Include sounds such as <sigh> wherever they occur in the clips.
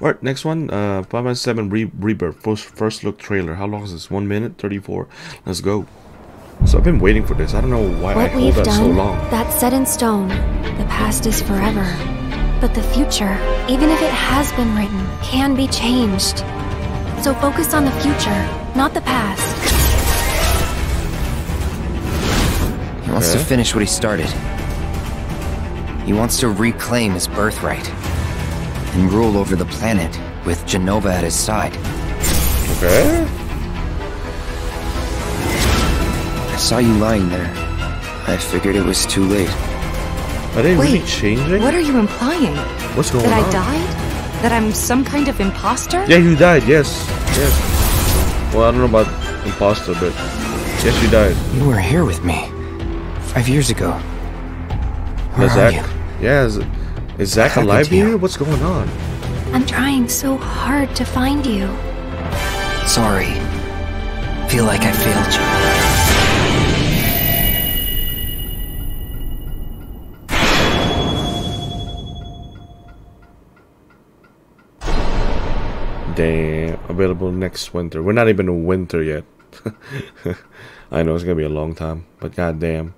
Alright, next one. Uh, Final Fantasy 7 Re Rebirth. First, first look trailer. How long is this? 1 minute 34. Let's go. So I've been waiting for this. I don't know why what I hold we've that done, so long. that's set in stone. The past is forever. But the future, even if it has been written, can be changed. So focus on the future, not the past. He wants to finish what he started. He wants to reclaim his birthright and rule over the planet with Jenova at his side. Okay. I saw you lying there. I figured it was too late. Are they really Wait, changing? What are you implying? What's going on? That I died? That I'm some kind of imposter? Yeah, you died. Yes. Yes. Well, I don't know about imposter, but yes, you died. You were here with me. Five years ago. Where Is are Zack? you? Yeah. Is, is Zack happened alive here? What's going on? I'm trying so hard to find you. Sorry. Feel like I failed you. Damn. Available next winter. We're not even in winter yet. <laughs> I know it's gonna be a long time, but goddamn.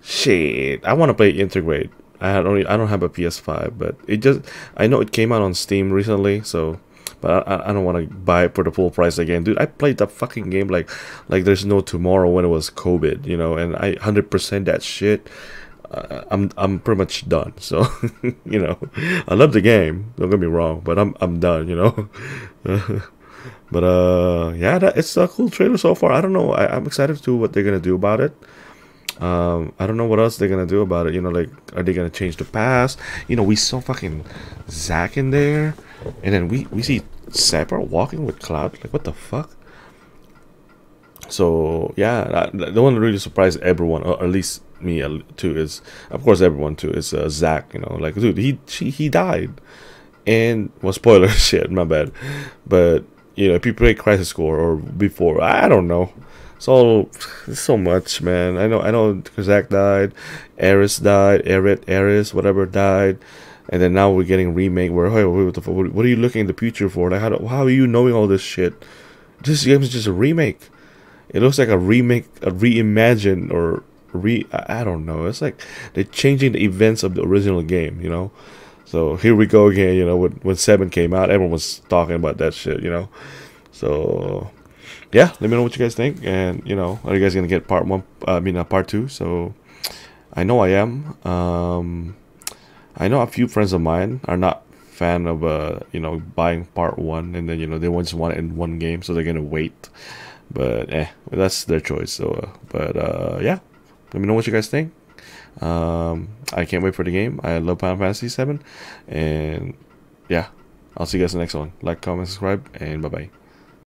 Shit. I want to play Intergrade. I don't. I don't have a PS5, but it just. I know it came out on Steam recently, so. But I, I don't want to buy it for the full price again, dude. I played that fucking game like, like there's no tomorrow when it was COVID, you know, and I hundred percent that shit. Uh, I'm I'm pretty much done. So, <laughs> you know, I love the game. Don't get me wrong, but I'm I'm done. You know. <laughs> but uh, yeah, that, it's a cool trailer so far. I don't know. I, I'm excited to what they're gonna do about it. Um, I don't know what else they're gonna do about it. You know, like are they gonna change the past? You know, we saw fucking Zack in there, and then we we see Sephiroth walking with Cloud. Like what the fuck? So yeah, the one that really surprised everyone, or at least me uh, too, is of course everyone too is uh, Zack. You know, like dude, he he, he died, and well, spoiler <laughs> shit, my bad. But you know, if you play Crisis Core or before, I don't know. So so much, man. I know I know Zack died, Eris died, Eret, Eris, whatever died. And then now we're getting remake. Where hey, what, the, what are you looking in the future for? Like, how, do, how are you knowing all this shit? This game is just a remake. It looks like a remake, a reimagine, or re. I I don't know. It's like they're changing the events of the original game. You know. So here we go again. You know, when when seven came out, everyone was talking about that shit. You know. So yeah, let me know what you guys think, and you know, are you guys gonna get part one? I mean, uh, part two. So I know I am. Um, I know a few friends of mine are not fan of uh you know buying part one and then you know they just want it in one game so they're gonna wait but eh that's their choice so uh, but uh yeah let me know what you guys think um i can't wait for the game i love final fantasy 7 and yeah i'll see you guys in the next one like comment subscribe and bye bye